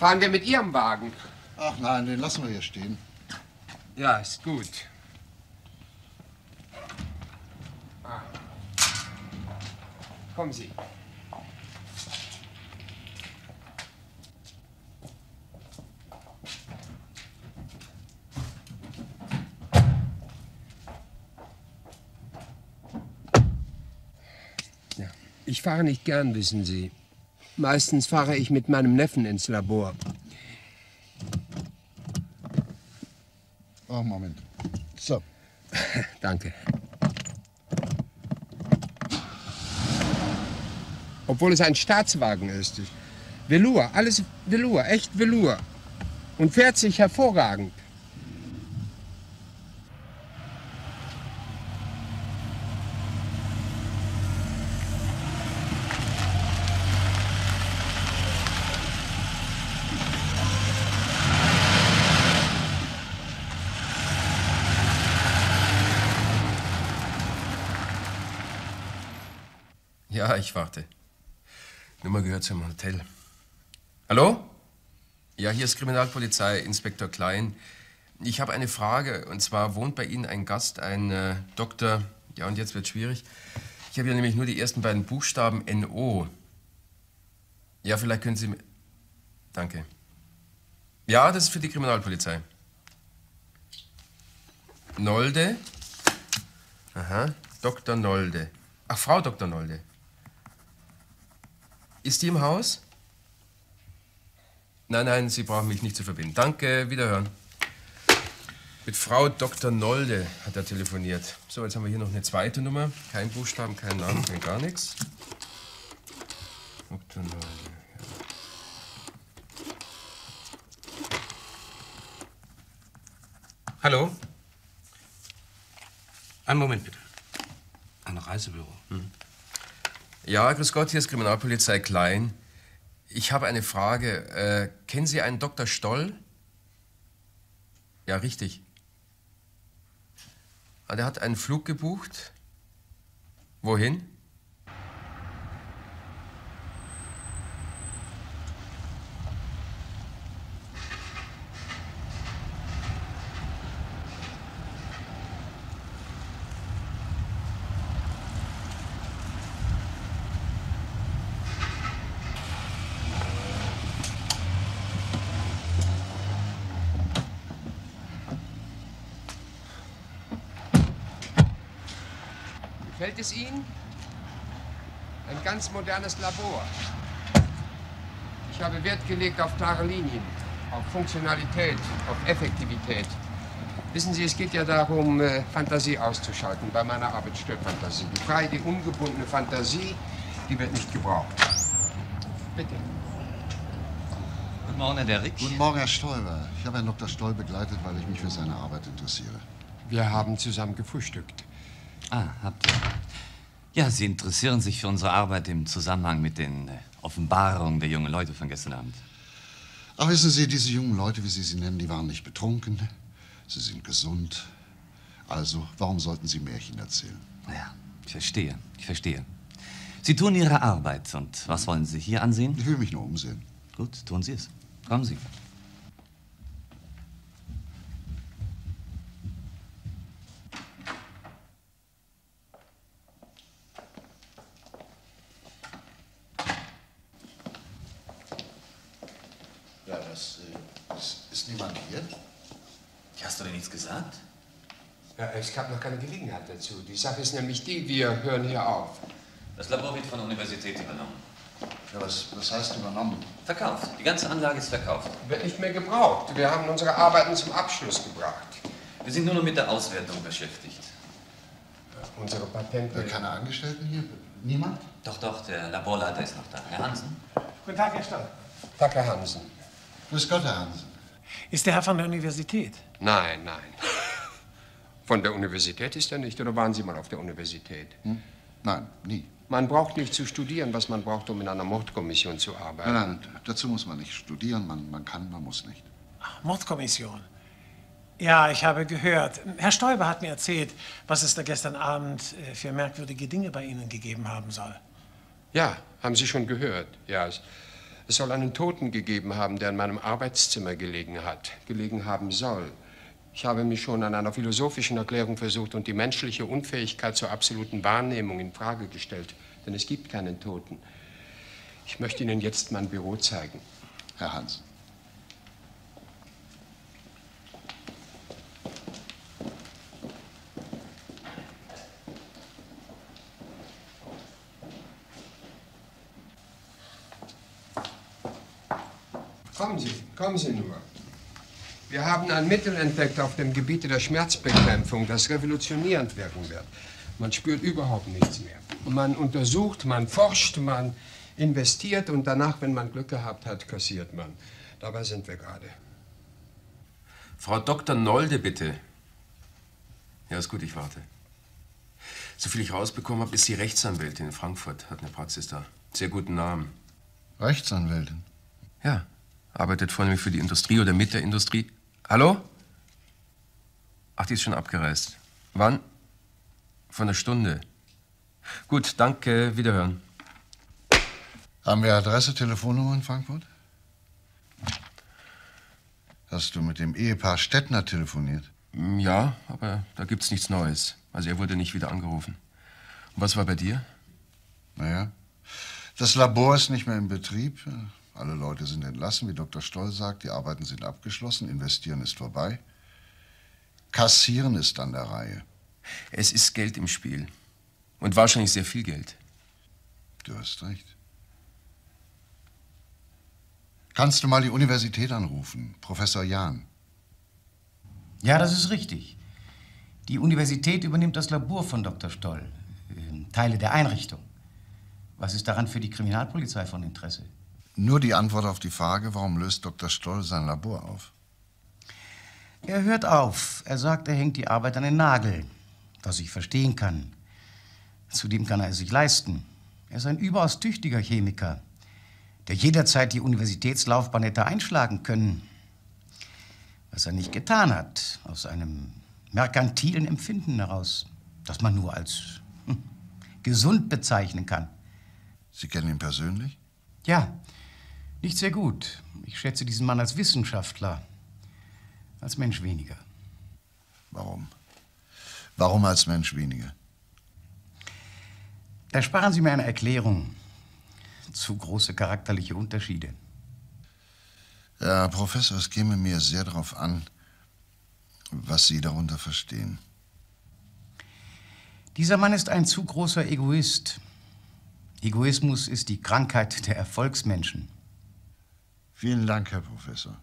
Fahren wir mit Ihrem Wagen? Ach nein, den lassen wir hier stehen. Ja, ist gut. Ah. Kommen Sie. Ich fahre nicht gern, wissen Sie. Meistens fahre ich mit meinem Neffen ins Labor. Oh, Moment. So. Danke. Obwohl es ein Staatswagen ist. Velour, alles Velour, echt Velour. Und fährt sich hervorragend. Ja, ich warte. Nummer gehört zum Hotel. Hallo? Ja, hier ist Kriminalpolizei, Inspektor Klein. Ich habe eine Frage, und zwar wohnt bei Ihnen ein Gast, ein äh, Doktor. Ja, und jetzt wird schwierig. Ich habe hier nämlich nur die ersten beiden Buchstaben NO. Ja, vielleicht können Sie. Danke. Ja, das ist für die Kriminalpolizei. Nolde? Aha, Dr. Nolde. Ach, Frau Dr. Nolde. Ist die im Haus? Nein, nein, Sie brauchen mich nicht zu verbinden. Danke, wiederhören. Mit Frau Dr. Nolde hat er telefoniert. So, jetzt haben wir hier noch eine zweite Nummer. Kein Buchstaben, kein Namen, kein gar nichts. Dr. Nolde. Hallo? Einen Moment bitte. Ein Reisebüro. Hm. Ja, grüß Gott, hier ist Kriminalpolizei Klein. Ich habe eine Frage. Äh, kennen Sie einen Dr. Stoll? Ja, richtig. Ah, der hat einen Flug gebucht. Wohin? Gefällt es Ihnen? Ein ganz modernes Labor. Ich habe Wert gelegt auf klare Linien, auf Funktionalität, auf Effektivität. Wissen Sie, es geht ja darum, äh, Fantasie auszuschalten. Bei meiner Arbeit stört Fantasie. Die freie, die ungebundene Fantasie, die wird nicht gebraucht. Bitte. Guten Morgen, Herr Derrick. Guten Morgen, Herr Stoiber. Ich habe Herrn Dr. Stoll begleitet, weil ich mich für seine Arbeit interessiere. Wir haben zusammen gefrühstückt. Ah, habt ihr. Ja, Sie interessieren sich für unsere Arbeit im Zusammenhang mit den äh, Offenbarungen der jungen Leute von gestern Abend. Ach, wissen Sie, diese jungen Leute, wie Sie sie nennen, die waren nicht betrunken. Sie sind gesund. Also, warum sollten Sie Märchen erzählen? Ja, ich verstehe, ich verstehe. Sie tun Ihre Arbeit und was wollen Sie hier ansehen? Ich will mich nur umsehen. Gut, tun Sie es. Kommen Sie. Ja, das äh, ist, ist niemand hier. Hast du denn nichts gesagt? Gab noch keine Gelegenheit dazu. Die Sache ist nämlich die, wir hören hier auf. Das Labor wird von der Universität übernommen. Ja, was, was heißt übernommen? Verkauft. Die ganze Anlage ist verkauft. Wird nicht mehr gebraucht. Wir haben unsere Arbeiten zum Abschluss gebracht. Wir sind nur noch mit der Auswertung beschäftigt. Unsere Patente. Äh, keine Angestellten hier? Niemand? Doch, doch, der Laborleiter ist noch da. Herr Hansen? Guten Tag, Herr Stoll. Tag, Herr Hansen. Grüß Gott, Herr Hansen. Ist der Herr von der Universität? Nein, nein. Von der Universität ist er nicht. Oder waren Sie mal auf der Universität? Hm? Nein, nie. Man braucht nicht zu studieren, was man braucht, um in einer Mordkommission zu arbeiten. Nein, nein, dazu muss man nicht studieren. Man, man kann, man muss nicht. Mordkommission. Ja, ich habe gehört. Herr Stoiber hat mir erzählt, was es da gestern Abend äh, für merkwürdige Dinge bei Ihnen gegeben haben soll. Ja, haben Sie schon gehört. Ja, es, Es soll einen Toten gegeben haben, der in meinem Arbeitszimmer gelegen hat, gelegen haben soll. Ich habe mich schon an einer philosophischen Erklärung versucht und die menschliche Unfähigkeit zur absoluten Wahrnehmung in Frage gestellt. Denn es gibt keinen Toten. Ich möchte Ihnen jetzt mein Büro zeigen. Herr Hans. Kommen Sie, kommen Sie nur. Wir haben ein Mittel entdeckt auf dem Gebiete der Schmerzbekämpfung, das revolutionierend wirken wird. Man spürt überhaupt nichts mehr. Man untersucht, man forscht, man investiert und danach, wenn man Glück gehabt hat, kassiert man. Dabei sind wir gerade. Frau Dr. Nolde, bitte. Ja, ist gut, ich warte. Soviel ich rausbekommen habe, ist sie Rechtsanwältin in Frankfurt, hat eine Praxis da. Sehr guten Namen. Rechtsanwältin? Ja, arbeitet vornehmlich für die Industrie oder mit der Industrie. Hallo? Ach, die ist schon abgereist. Wann? Von einer Stunde. Gut, danke, wiederhören. Haben wir Adresse, Telefonnummer in Frankfurt? Hast du mit dem Ehepaar Stettner telefoniert? Ja, aber da gibt's nichts Neues. Also er wurde nicht wieder angerufen. Und was war bei dir? Naja, das Labor ist nicht mehr in Betrieb. Alle Leute sind entlassen, wie Dr. Stoll sagt. Die Arbeiten sind abgeschlossen, investieren ist vorbei. Kassieren ist an der Reihe. Es ist Geld im Spiel. Und wahrscheinlich sehr viel Geld. Du hast recht. Kannst du mal die Universität anrufen, Professor Jahn? Ja, das ist richtig. Die Universität übernimmt das Labor von Dr. Stoll, äh, Teile der Einrichtung. Was ist daran für die Kriminalpolizei von Interesse? Nur die Antwort auf die Frage, warum löst Dr. Stoll sein Labor auf? Er hört auf. Er sagt, er hängt die Arbeit an den Nagel. Was ich verstehen kann. Zudem kann er es sich leisten. Er ist ein überaus tüchtiger Chemiker, der jederzeit die Universitätslaufbahn hätte einschlagen können. Was er nicht getan hat, aus einem merkantilen Empfinden heraus, das man nur als hm, gesund bezeichnen kann. Sie kennen ihn persönlich? Ja, nicht sehr gut. Ich schätze diesen Mann als Wissenschaftler, als Mensch weniger. Warum? Warum als Mensch weniger? Ersparen Sie mir eine Erklärung. Zu große charakterliche Unterschiede. Ja, Professor, es käme mir sehr darauf an, was Sie darunter verstehen. Dieser Mann ist ein zu großer Egoist. Egoismus ist die Krankheit der Erfolgsmenschen. Vielen Dank, Herr Professor.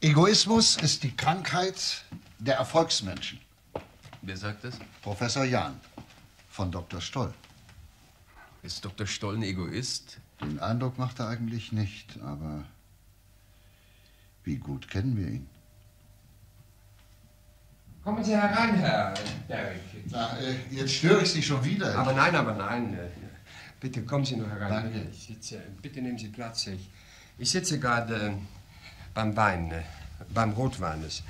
Egoismus ist die Krankheit der Erfolgsmenschen. Wer sagt das? Professor Jahn von Dr. Stoll. Ist Dr. Stoll ein Egoist? Den Eindruck macht er eigentlich nicht, aber wie gut kennen wir ihn? Kommen Sie herein, Herr Derrick. Na, äh, jetzt störe ich Sie schon wieder. Aber nein, aber nein. Bitte kommen Sie nur herein. Danke. Ich sitze, bitte nehmen Sie Platz. Ich, ich sitze gerade äh, beim Wein, äh, beim Rotwein. Das ist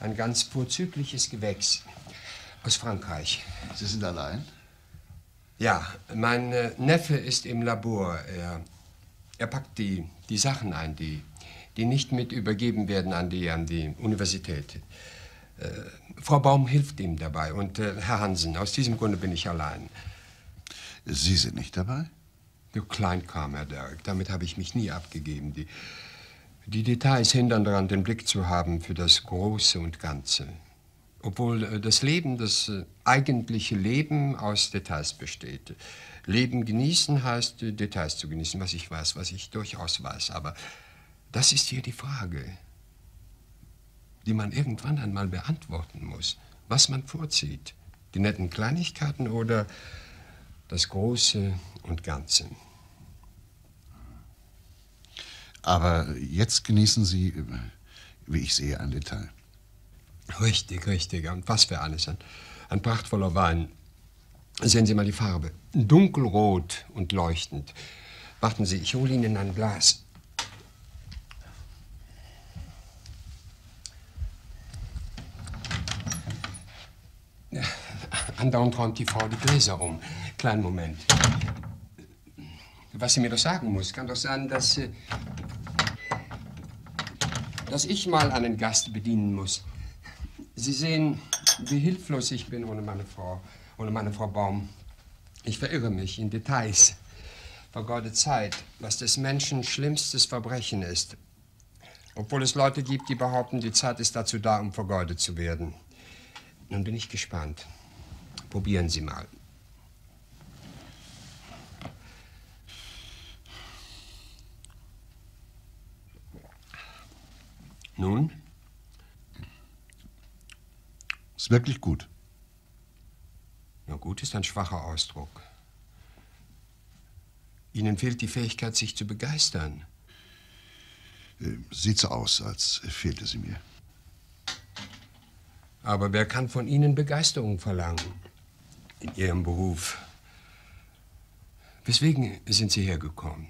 ein ganz vorzügliches Gewächs aus Frankreich. Sie sind allein? Ja, mein äh, Neffe ist im Labor. Er, er packt die, die Sachen ein, die, die nicht mit übergeben werden an die, an die Universität. Äh, Frau Baum hilft ihm dabei und äh, Herr Hansen. Aus diesem Grunde bin ich allein. Sie sind nicht dabei? Der Kleinkram, Herr Derrick. Damit habe ich mich nie abgegeben. Die, die Details hindern daran, den Blick zu haben für das Große und Ganze. Obwohl äh, das Leben, das äh, eigentliche Leben aus Details besteht. Leben genießen heißt, äh, Details zu genießen, was ich weiß, was ich durchaus weiß. Aber das ist hier die Frage, die man irgendwann einmal beantworten muss. Was man vorzieht. Die netten Kleinigkeiten oder das Große und Ganze. Aber jetzt genießen Sie, wie ich sehe, ein Detail. Richtig, richtig. Und was für alles. Ein, ein prachtvoller Wein. Sehen Sie mal die Farbe. Dunkelrot und leuchtend. Warten Sie, ich hole Ihnen ein Glas. Andauernd räumt die Frau die Gläser um. Kleinen Moment. was sie mir doch sagen muss. Kann doch sein, dass, äh, dass ich mal einen Gast bedienen muss. Sie sehen, wie hilflos ich bin ohne meine Frau, ohne meine Frau Baum. Ich verirre mich in Details. Vergeude Zeit, was des Menschen schlimmstes Verbrechen ist. Obwohl es Leute gibt, die behaupten, die Zeit ist dazu da, um vergeudet zu werden. Nun bin ich gespannt. Probieren Sie mal. Nun? Ist wirklich gut. Na gut ist ein schwacher Ausdruck. Ihnen fehlt die Fähigkeit, sich zu begeistern. Äh, Sieht so aus, als fehlte sie mir. Aber wer kann von Ihnen Begeisterung verlangen? In Ihrem Beruf. Weswegen sind Sie hergekommen?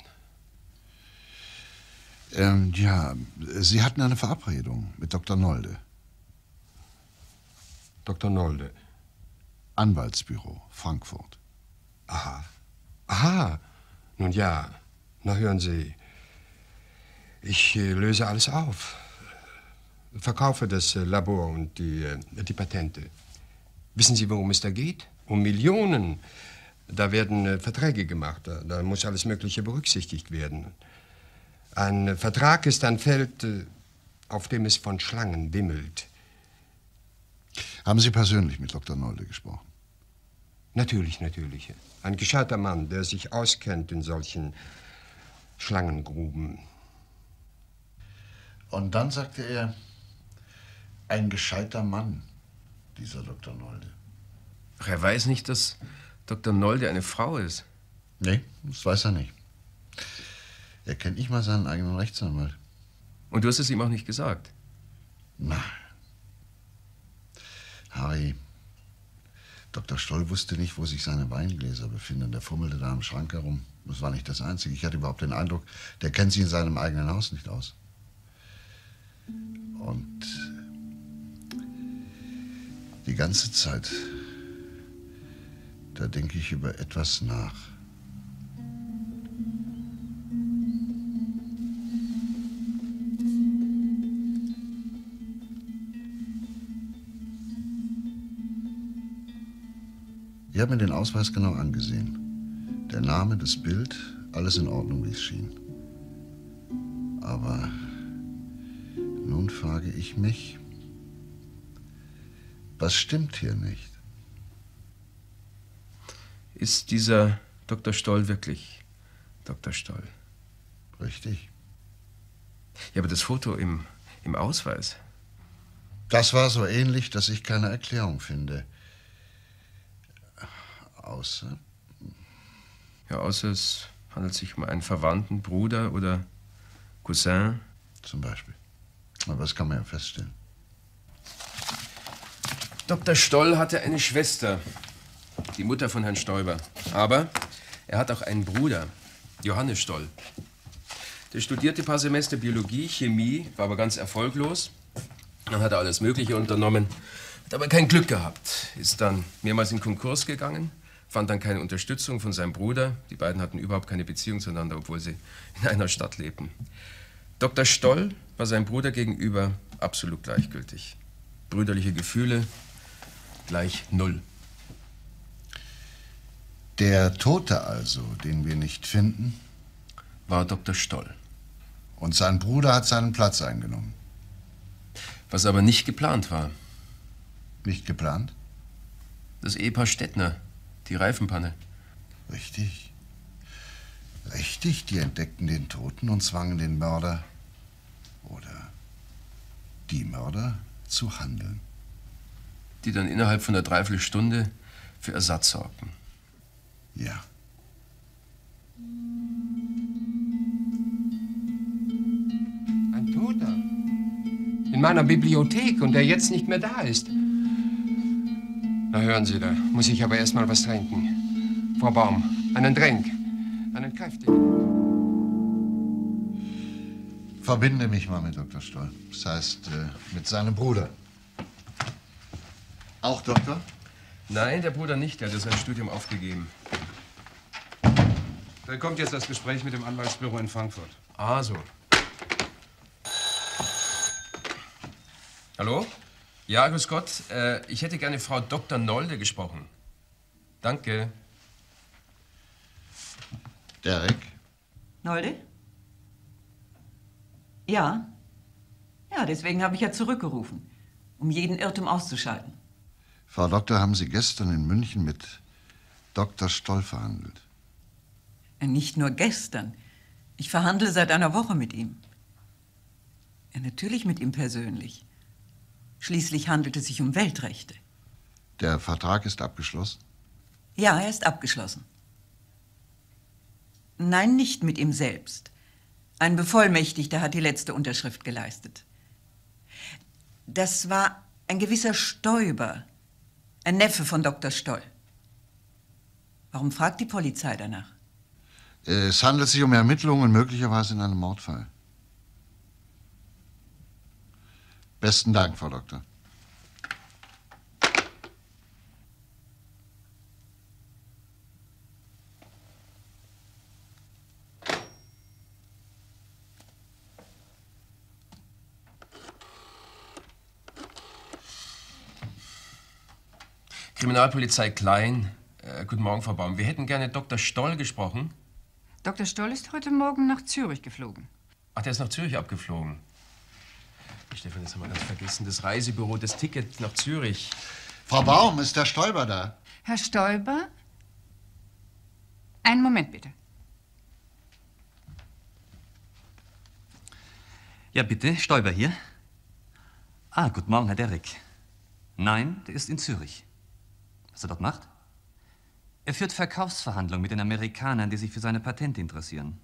Ähm, ja, Sie hatten eine Verabredung mit Dr. Nolde. Dr. Nolde? Anwaltsbüro, Frankfurt. Aha. Aha. Nun ja. Na hören Sie. Ich äh, löse alles auf. Verkaufe das äh, Labor und die, äh, die Patente. Wissen Sie, worum es da geht? Um Millionen. Da werden äh, Verträge gemacht. Da, da muss alles Mögliche berücksichtigt werden. Ein äh, Vertrag ist ein Feld, äh, auf dem es von Schlangen wimmelt. Haben Sie persönlich mit Dr. Nolde gesprochen? Natürlich, natürlich. Ein gescheiter Mann, der sich auskennt in solchen Schlangengruben. Und dann sagte er, ein gescheiter Mann, dieser Dr. Nolde. Ach, er weiß nicht, dass Dr. Nolde eine Frau ist. Nee, das weiß er nicht. Er kennt nicht mal seinen eigenen Rechtsanwalt. Und du hast es ihm auch nicht gesagt? Nein. Harry, Dr. Stoll wusste nicht, wo sich seine Weingläser befinden. Der fummelte da im Schrank herum. Das war nicht das Einzige. Ich hatte überhaupt den Eindruck, der kennt sich in seinem eigenen Haus nicht aus. Und die ganze Zeit, da denke ich über etwas nach. Ich habe mir den Ausweis genau angesehen. Der Name, das Bild, alles in Ordnung, wie es schien. Aber nun frage ich mich, was stimmt hier nicht? Ist dieser Dr. Stoll wirklich Dr. Stoll? Richtig. Ja, aber das Foto im, im Ausweis. Das war so ähnlich, dass ich keine Erklärung finde. Außer. Ja, außer es handelt sich um einen Verwandten, Bruder oder Cousin. Zum Beispiel. Aber das kann man ja feststellen. Dr. Stoll hatte eine Schwester, die Mutter von Herrn Stoiber. Aber er hat auch einen Bruder, Johannes Stoll. Der studierte ein paar Semester Biologie, Chemie, war aber ganz erfolglos. Dann hat er alles Mögliche unternommen, hat aber kein Glück gehabt. Ist dann mehrmals in Konkurs gegangen, fand dann keine Unterstützung von seinem Bruder. Die beiden hatten überhaupt keine Beziehung zueinander, obwohl sie in einer Stadt lebten. Dr. Stoll war seinem Bruder gegenüber absolut gleichgültig. Brüderliche Gefühle gleich null. Der Tote also, den wir nicht finden, war Dr. Stoll. Und sein Bruder hat seinen Platz eingenommen. Was aber nicht geplant war. Nicht geplant? Das Ehepaar Stettner, die Reifenpanne. Richtig. Richtig, die entdeckten den Toten und zwangen den Mörder oder die Mörder zu handeln. Die dann innerhalb von einer Dreiviertelstunde für Ersatz sorgten. Ja. Ein Toter. In meiner Bibliothek und der jetzt nicht mehr da ist. Na hören Sie, da muss ich aber erst mal was trinken. Frau Baum, einen Drink. Einen kräftigen. Verbinde mich mal mit Dr. Stoll. Das heißt, äh, mit seinem Bruder. Auch Doktor? Nein, der Bruder nicht. Er hat sein Studium aufgegeben. Da kommt jetzt das Gespräch mit dem Anwaltsbüro in Frankfurt. Ah, so. Hallo? Ja, grüß Gott. Äh, ich hätte gerne Frau Dr. Nolde gesprochen. Danke. Derek? Nolde? Ja. Ja, deswegen habe ich ja zurückgerufen, um jeden Irrtum auszuschalten. Frau Doktor, haben Sie gestern in München mit Dr. Stoll verhandelt? Äh, Nicht nur gestern. Ich verhandle seit einer Woche mit ihm. Ja, natürlich mit ihm persönlich. Schließlich handelt es sich um Weltrechte. Der Vertrag ist abgeschlossen? Ja, er ist abgeschlossen. Nein, nicht mit ihm selbst. Ein Bevollmächtigter hat die letzte Unterschrift geleistet. Das war ein gewisser Stoiber, ein Neffe von Dr. Stoll. Warum fragt die Polizei danach? Es handelt sich um Ermittlungen möglicherweise in einem Mordfall. Besten Dank, Frau Doktor. Kriminalpolizei Klein. Äh, guten Morgen, Frau Baum. Wir hätten gerne Dr. Stoll gesprochen. Dr. Stoll ist heute Morgen nach Zürich geflogen. Ach, der ist nach Zürich abgeflogen. Stefan, das haben wir ganz vergessen. Das Reisebüro, das Ticket nach Zürich. Frau Baum, ist der Stoiber da? Herr Stoiber? Einen Moment bitte. Ja, bitte, Stoiber hier. Ah, guten Morgen, Herr Derrick. Nein, der ist in Zürich. Was er dort macht? Er führt Verkaufsverhandlungen mit den Amerikanern, die sich für seine Patente interessieren.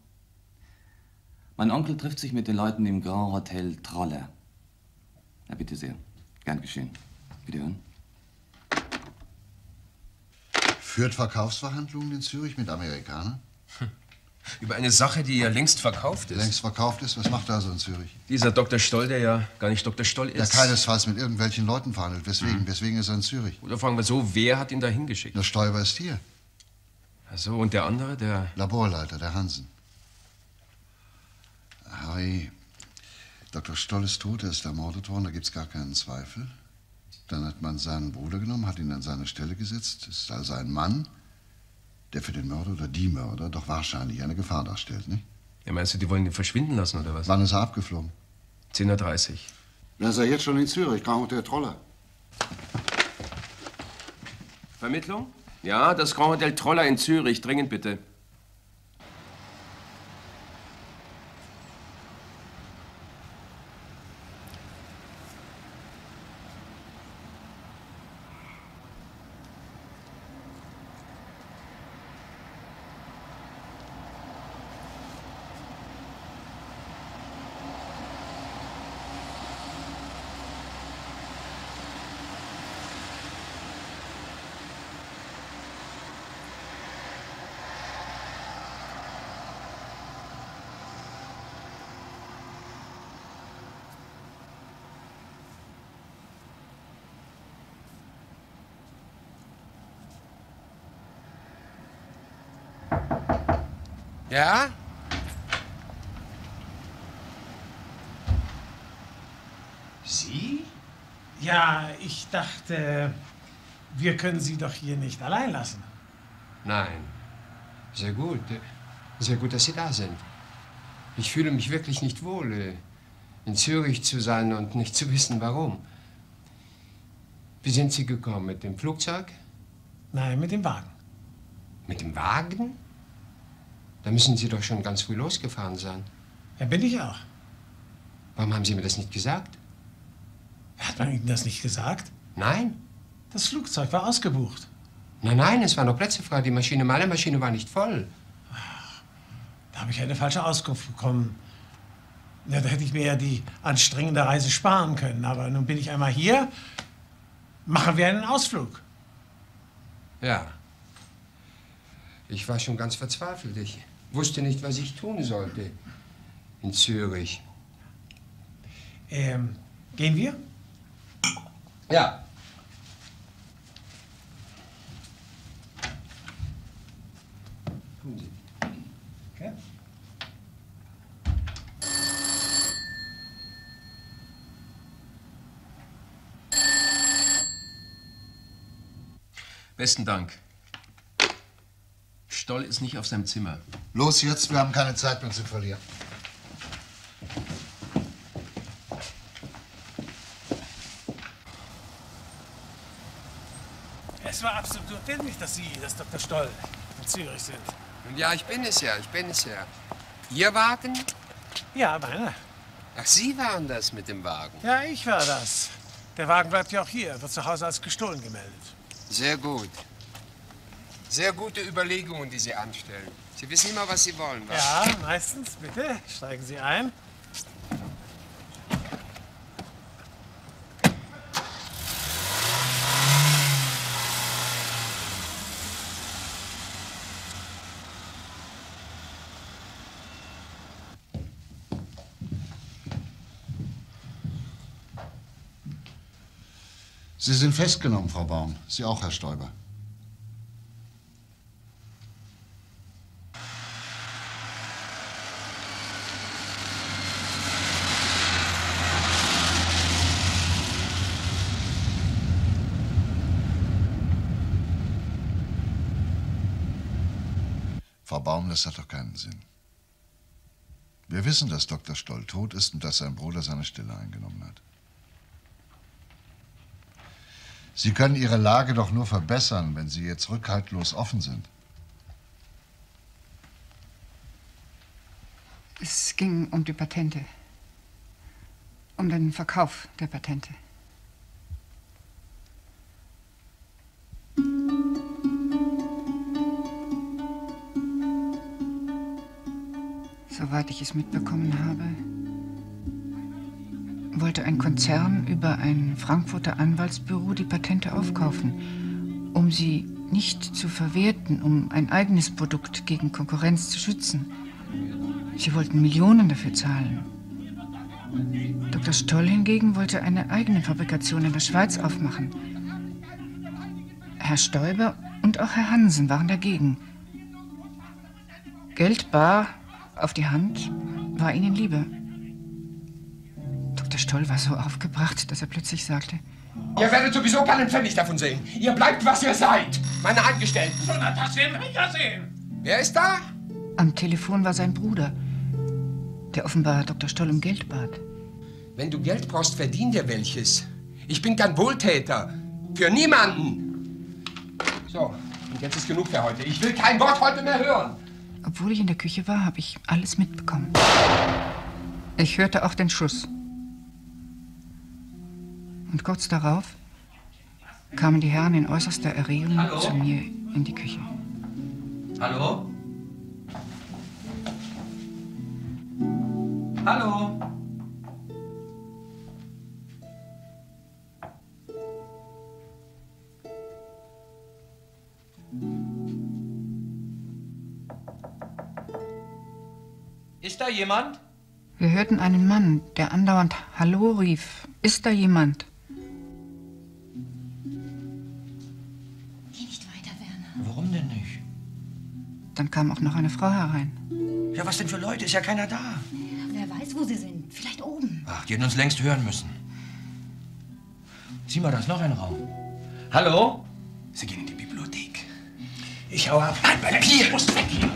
Mein Onkel trifft sich mit den Leuten im Grand Hotel Troller. Ja, bitte sehr. Gern geschehen. Wiederhören. Führt Verkaufsverhandlungen in Zürich mit Amerikanern? Über eine Sache, die ja längst verkauft ist. Längst verkauft ist? Was macht er also in Zürich? Dieser Dr. Stoll, der ja gar nicht Dr. Stoll Ja, ist. keinesfalls mit irgendwelchen Leuten verhandelt. Weswegen? Mhm. Weswegen ist er in Zürich? Oder fragen wir so, wer hat ihn da hingeschickt? Der Stoiber ist hier. Ach so, und der andere, der... Laborleiter, der Hansen. Harry, Dr. Stoll ist tot, er ist ermordet worden, da gibt's gar keinen Zweifel. Dann hat man seinen Bruder genommen, hat ihn an seine Stelle gesetzt. Es ist also ein Mann, der für den Mörder oder die Mörder doch wahrscheinlich eine Gefahr darstellt, nicht? Ja, meinst du, die wollen ihn verschwinden lassen, oder was? Wann ist er abgeflogen? 10.30 Uhr. Da ist er jetzt schon in Zürich, Grand Hotel Troller. Vermittlung? Ja, das Grand Hotel Troller in Zürich, dringend bitte. Ja? Sie? Ja, ich dachte, wir können Sie doch hier nicht allein lassen. Nein. Sehr gut. Sehr gut, dass Sie da sind. Ich fühle mich wirklich nicht wohl, äh, in Zürich zu sein und nicht zu wissen, warum. Wie sind Sie gekommen? Mit dem Flugzeug? Nein, mit dem Wagen. Mit dem Wagen? Da müssen Sie doch schon ganz früh losgefahren sein. Ja, bin ich auch. Warum haben Sie mir das nicht gesagt? Hat man Ihnen das nicht gesagt? Nein. Das Flugzeug war ausgebucht. Nein, nein, es waren noch Plätze frei. Die Maschine, meine Maschine war nicht voll. Da habe ich eine falsche Auskunft bekommen. Ja, da hätte ich mir ja die anstrengende Reise sparen können. Aber nun bin ich einmal hier. Machen wir einen Ausflug. Ja. Ich war schon ganz verzweifelt. Ich wusste nicht, was ich tun sollte in Zürich. Ähm, gehen wir? Ja. Tun Sie. Okay. Besten Dank. Stoll ist nicht auf seinem Zimmer. Los jetzt, wir haben keine Zeit mehr zu verlieren. Es war absolut notwendig, dass Sie, dass Dr. Stoll in Zürich sind. Ja, ich bin es ja, ich bin es ja. Ihr Wagen? Ja, meiner. Ach, Sie waren das mit dem Wagen. Ja, ich war das. Der Wagen bleibt ja auch hier, wird zu Hause als gestohlen gemeldet. Sehr gut. Sehr gute Überlegungen, die Sie anstellen. Sie wissen immer, was Sie wollen, was? Ja, meistens. Bitte, steigen Sie ein. Sie sind festgenommen, Frau Baum. Sie auch, Herr Stoiber. Frau Baum, das hat doch keinen Sinn. Wir wissen, dass Dr. Stoll tot ist und dass sein Bruder seine Stelle eingenommen hat. Sie können Ihre Lage doch nur verbessern, wenn Sie jetzt rückhaltlos offen sind. Es ging um die Patente. Um den Verkauf der Patente. Soweit ich es mitbekommen habe, wollte ein Konzern über ein Frankfurter Anwaltsbüro die Patente aufkaufen, um sie nicht zu verwerten, um ein eigenes Produkt gegen Konkurrenz zu schützen. Sie wollten Millionen dafür zahlen. Dr. Stoll hingegen wollte eine eigene Fabrikation in der Schweiz aufmachen. Herr Stoiber und auch Herr Hansen waren dagegen. Geld bar auf die Hand war ihnen lieber. Dr. Stoll war so aufgebracht, dass er plötzlich sagte, Ihr werdet sowieso keinen Pfennig davon sehen. Ihr bleibt, was ihr seid. Meine Angestellten. Na, das werden wir ja sehen. Wer ist da? am Telefon war sein Bruder, der offenbar Dr. Stoll um Geld bat. Wenn du Geld brauchst, verdien dir welches. Ich bin kein Wohltäter. Für niemanden. So, und jetzt ist genug für heute. Ich will kein Wort heute mehr hören. Obwohl ich in der Küche war, habe ich alles mitbekommen. Ich hörte auch den Schuss. Und kurz darauf kamen die Herren in äußerster Erregung Hallo? zu mir in die Küche. Hallo? Hallo? Da jemand? Wir hörten einen Mann, der andauernd Hallo rief. Ist da jemand? Geh nicht weiter, Werner. Warum denn nicht? Dann kam auch noch eine Frau herein. Ja, was denn für Leute? Ist ja keiner da. Wer weiß, wo sie sind. Vielleicht oben. Ach, die hätten uns längst hören müssen. Sieh mal, da ist noch ein Raum. Hallo? Sie gehen in die Bibliothek. Ich hau ab. Nein, bleib hier. Muss weg hier.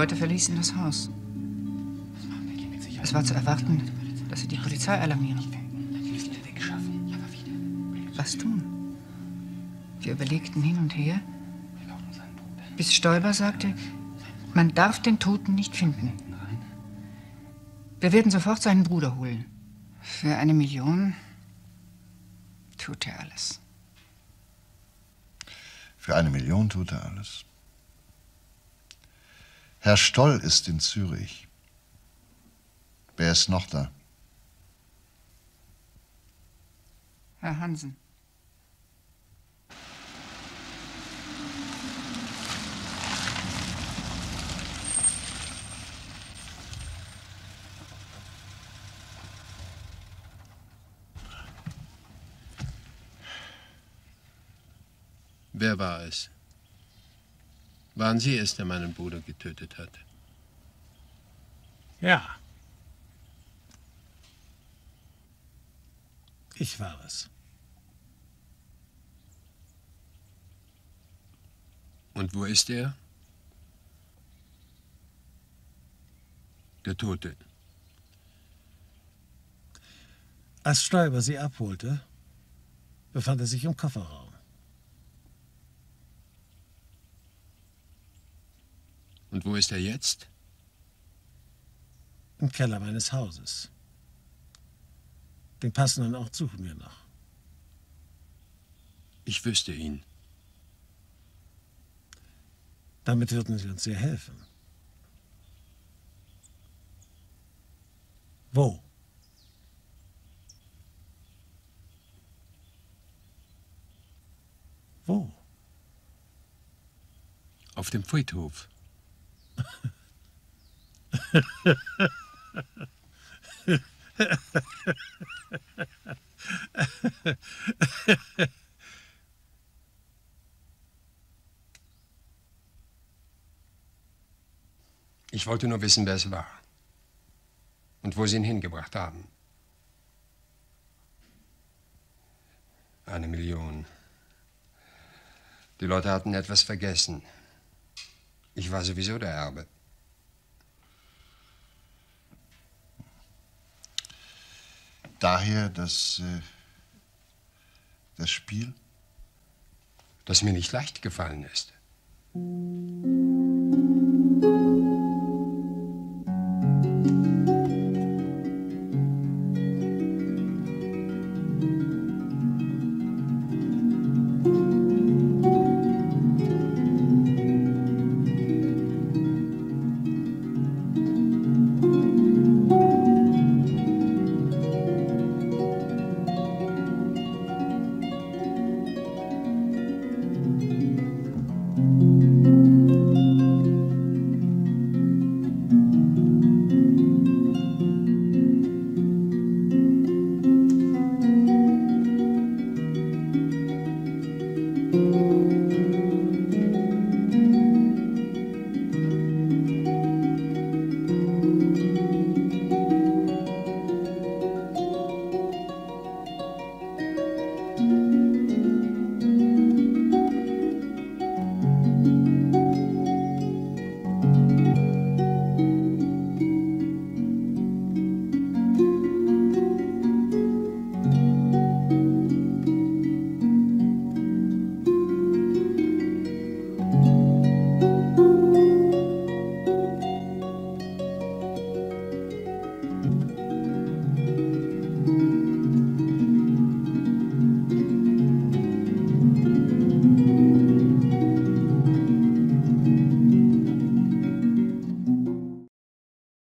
Leute verließen das Haus. Es war zu erwarten, dass sie die Polizei alarmieren. Was tun? Wir überlegten hin und her, bis Stoiber sagte, man darf den Toten nicht finden. Wir werden sofort seinen Bruder holen. Für eine Million tut er alles. Für eine Million tut er alles. Herr Stoll ist in Zürich. Wer ist noch da? Herr Hansen. Wer war es? Waren Sie es, der meinen Bruder getötet hat? Ja. Ich war es. Und wo ist er? Der Tote. Als Stoiber sie abholte, befand er sich im Kofferraum. Und wo ist er jetzt? Im Keller meines Hauses. Den passenden Ort suchen wir noch. Ich wüsste ihn. Damit würden Sie uns sehr helfen. Wo? Wo? Auf dem Friedhof. Ich wollte nur wissen, wer es war. Und wo Sie ihn hingebracht haben. Eine Million. Die Leute hatten etwas vergessen. Ich war sowieso der Erbe. Daher das, äh, das Spiel? Das mir nicht leicht gefallen ist.